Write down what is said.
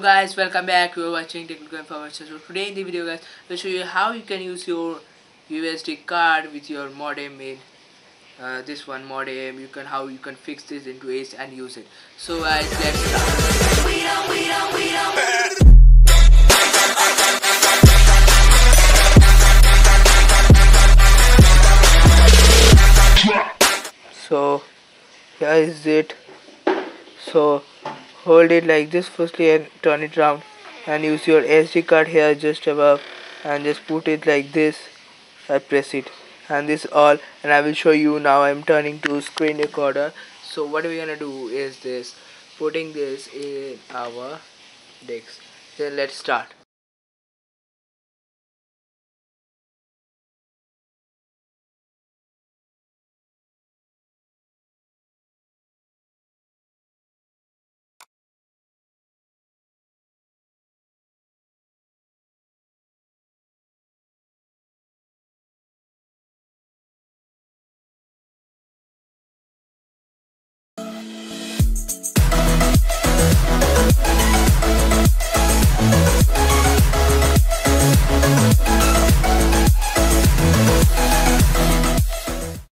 guys welcome back. You are watching technical information so today in the video guys i'll show you how you can use your usd card with your modem in. Uh, this one modem you can how you can fix this into ace and use it. So guys let's start. So here is it. So hold it like this firstly and turn it around and use your SD card here just above and just put it like this. I press it and this all and I will show you now I'm turning to screen recorder. So what we're gonna do is this. Putting this in our desk. Then let's start